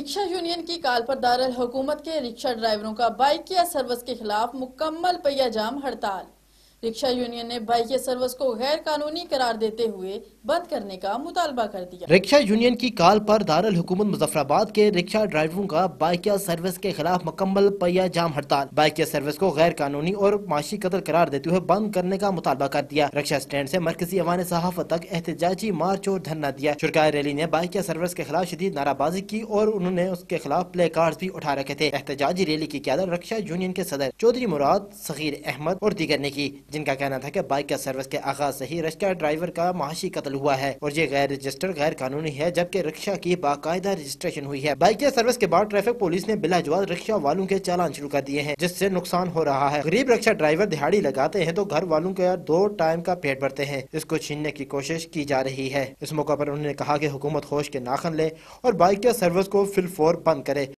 Rickshaw union की काल पर दारुल हुकूमत के रिक्शा ड्राइवरों का बाइक या सर्विस के खिलाफ मुकम्मल पहिया जाम हड़ताल। रिक्शा यूनियन ने बाइक या सर्विस को गैर कानूनी करार देते हुए बंद करने का मुतालबा कर दिया। रिक्शा यूनियन की काल पर दारुल हुकूमत मुजफ्फराबाद के रिक्शा ड्राइवरों का बाइक सर्विस के खिलाफ मुकम्मल पहिया जाम हड़ताल। बाइक सर्विस को गैर कानूनी और माशी कतल करार देते हुए बंद करने का मुतालबा कर दिया। रिक्शा स्टैंड ऐसी मरकजी अवान सहाफत तक एहतजाजी मार्च और धरना दिया। शुरकाय रैली ने बाइक सर्विस के खिलाफ शदीद नाराबाजी की और उन्होंने उसके खिलाफ प्ले कार्ड भी उठा रखे थे। एहतजाजी रैली की क्यादत रिक्शा यूनियन के सदर चौधरी मुराद सगीर अहमद और दीगर ने की। जिनका कहना था की बाइक का सर्विस के आगाज़ से ही रिक्शा ड्राइवर का माशी कत्ल हुआ है और ये गैर रजिस्टर्ड, गैर कानूनी है, जबकि रिक्शा की बाकायदा रजिस्ट्रेशन हुई है। बाइक या सर्विस के बाद ट्रैफ़िक पुलिस ने बिला जवाब रिक्शा वालों के चालान शुरू कर दिए हैं, जिससे नुकसान हो रहा है। गरीब रिक्शा ड्राइवर दिहाड़ी लगाते हैं तो घर वालों के दो टाइम का पेट भरते हैं। इसको छीनने की कोशिश की जा रही है। इस मौका पर उन्होंने कहा की हुकूमत होश के नाखन ले और बाइक के सर्विस को फिल फोर बंद करे।